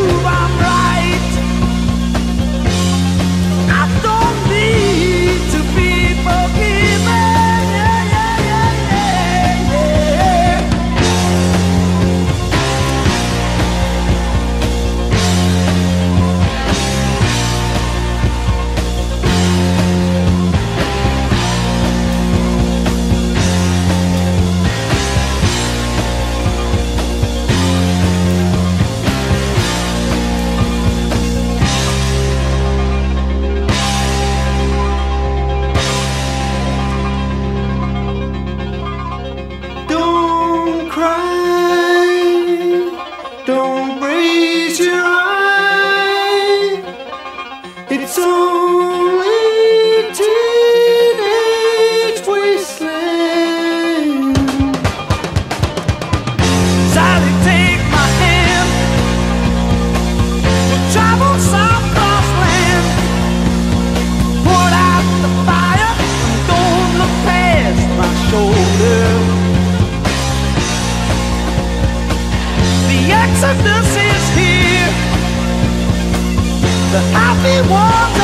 move on. it